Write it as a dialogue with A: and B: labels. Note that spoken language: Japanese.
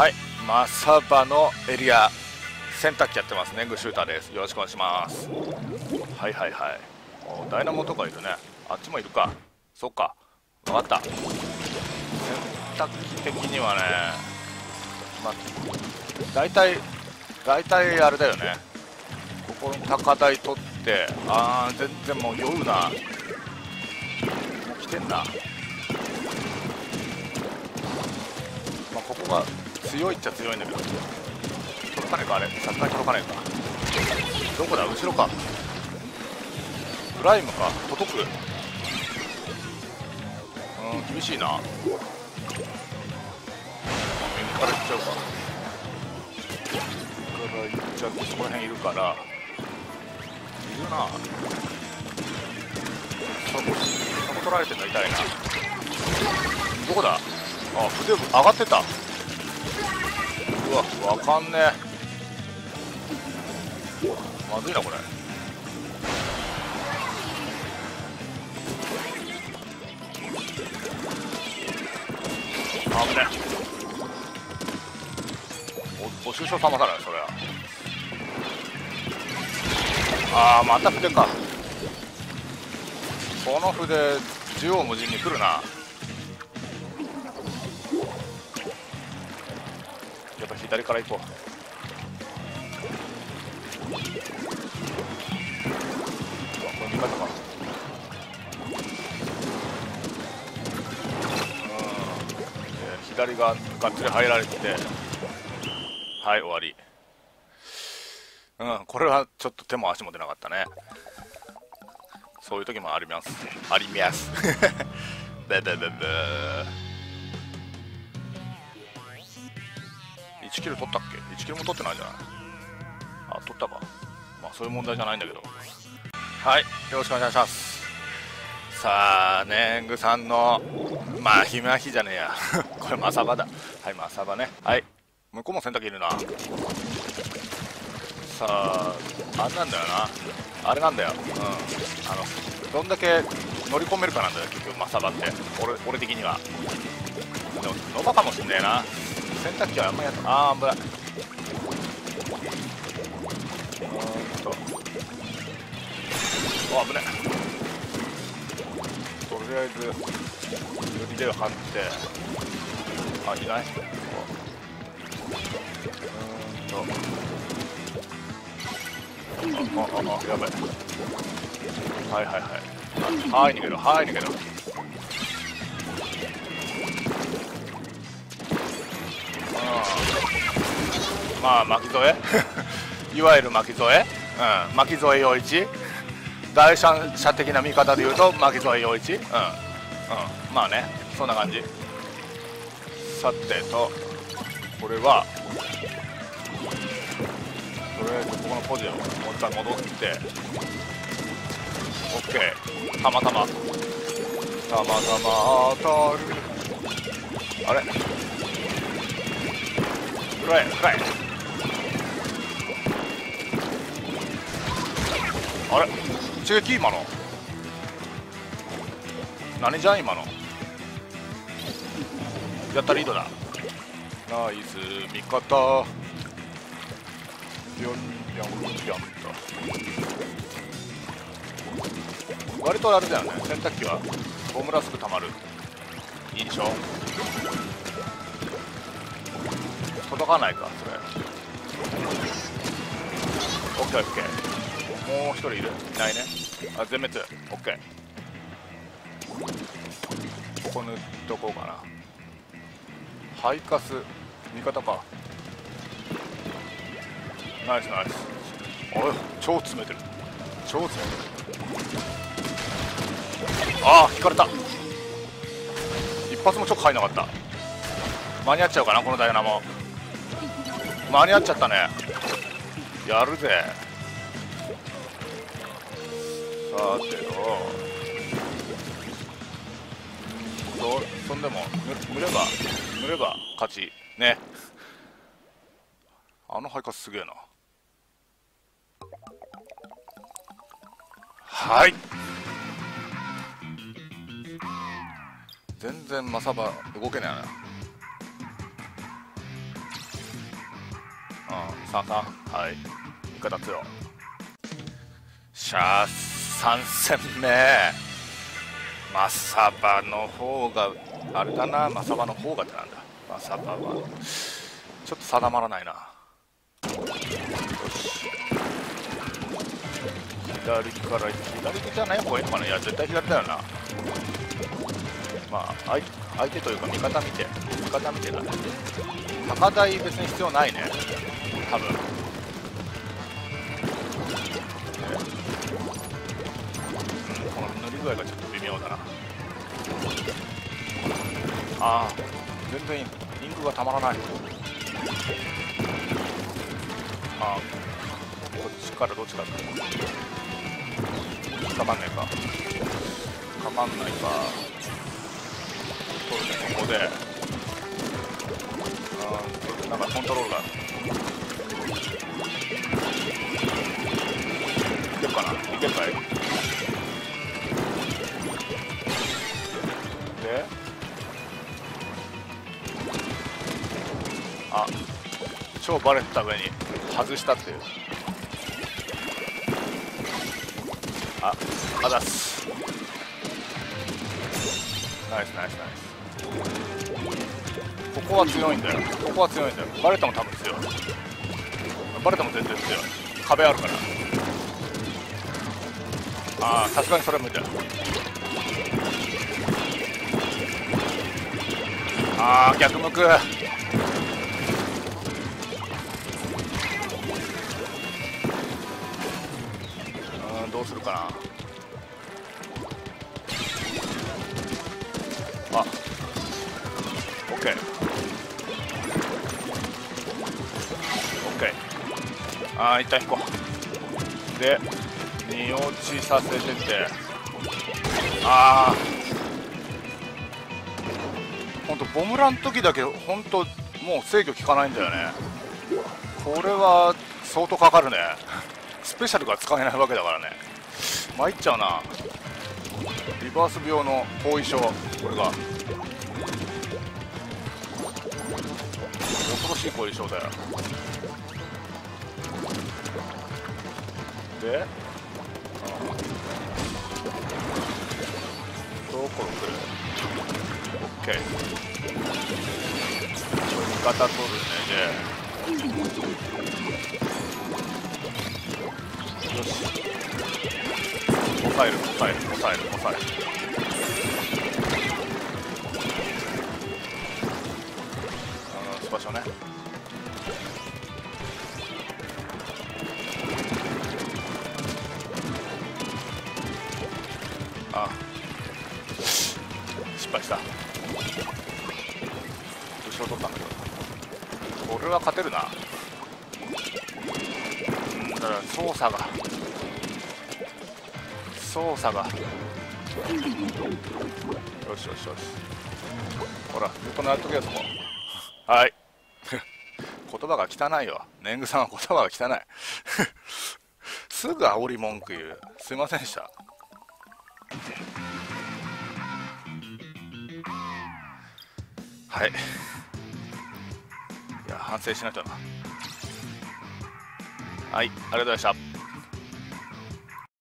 A: はい。マサバのエリア。洗濯機やってますね。グシューターです。よろしくお願いします。はいはいはい。おダイナモとかいるね。あっちもいるか。そっか。分かった。洗濯機的にはねまあ大体大体あれだよね。ここの高台取ってああ全然もう酔うな。もう来てんな。まあここが強いっちゃ強いんだけど。届かねえかあれ。さすがに届かねえか。どこだ？後ろか。プライムか。届く。うん厳しいな。右から行っちゃうか。右から行っちゃってそこら辺いるから。いるな。そこそこ取られてんの痛いな。どこだ？あ筆上がってた。うわわかんねえ。まずいなこれ。危ねおご愁傷様だねそれは。ああまた筆か。この筆縦横無尽に来るな。やっぱ左から行こう。これ味方か？左ががっつり入られてて。はい終わり。うんこれはちょっと手も足も出なかったね。そういう時もあります。あります。でででで1キロ取ったっけ？1キロも取ってないんじゃない。あ取ったか。まあそういう問題じゃないんだけど。はいよろしくお願いします。さあ年貢さんのまあひまひじゃねえや。これマサバだ。はいマサバね。はい向こうも洗濯機いるな。さああれなんだよな。あれなんだよ。うん。あのどんだけ乗り込めるかなんだよ結局マサバって。俺俺的には。でもノバかもしんねえな。洗濯機はあんまやった。ああ危ない。うーんと。お危ねとりあえず指で張って。あいない。うーんと。ああああやばいはいはい。はいはい逃げろ。はい逃げろ。まあ巻き添え？いわゆる巻き添え？うん。巻き添え陽一？第三者的な見方で言うと巻き添え陽一？うん。うん。まあねそんな感じ。さてとこれはとりあえずここのポジをもう一回戻って OK たまたま。たまたま当たるあれ？暗い暗いあれ？一撃今の？何じゃん今の？やったリードだ。ナイス味方。ぴょんぴょんぴょんと。割とあれだよね。洗濯機はゴムラすぐたまる。いいでしょ？届かないかそれ。オッケーオッケー。もう一人いる。いないね。あ全滅。オッケー。ここ塗っとこうかな。ハイカス。味方か。ナイスナイス。おい超詰めてる。超詰めてる。ああ引かれた。一発もちょっと入んなかった。間に合っちゃうかなこのダイナモ間に合っちゃったね。やるぜ。さてとそそんでも塗れば塗れば勝ちねあの配下すげえなはい全然マサバ動けないなうん三三はい味方強しゃあ3戦目。マサバの方があれだな。マサバの方がってなんだ。マサバは。ちょっと定まらないな。左から左じゃない方がいいのかな。いや絶対左だよな。まあ相相手というか味方見て。味方見てだね。高台別に必要ないね。多分。具合がちょっと微妙だなああ全然インクがたまらない。ああこっちからどっちかかかんないか。かかんないか。そうですねここで。あなんかコントロールが。いけるかな？いけるかい？超バレた上に外したっていう。ああざす。ナイスナイスナイス。ここは強いんだよ。ここは強いんだよ。バレたも多分強い。バレたも全然強い。壁あるから。ああさすがにそれは無理だ。ああ逆向く。どうするかな。あ。オッケーオッケーああ一旦引こう。で荷落ちさせてて。ああ本当ボムラの時だけ本当もう制御効かないんだよね。これは相当かかるね。スペシャルが使えないわけだからね。参っちゃうな。リバース病の後遺症。これが。恐ろしい後遺症だよ。でどこ来るオッケー。味方取るねでよし。抑える抑える抑える抑える。あのスパショね。あ失敗した。後ろ取ったんだけど。これは勝てるな。うんだから操作が。操作が。よしよしよし。ほら横のやっとけよそこ。はい。言葉が汚いよ。年貢さんは言葉が汚い。すぐ煽り文句言う。すいませんでした。はい。いや反省しないとな。はいありがとうございました。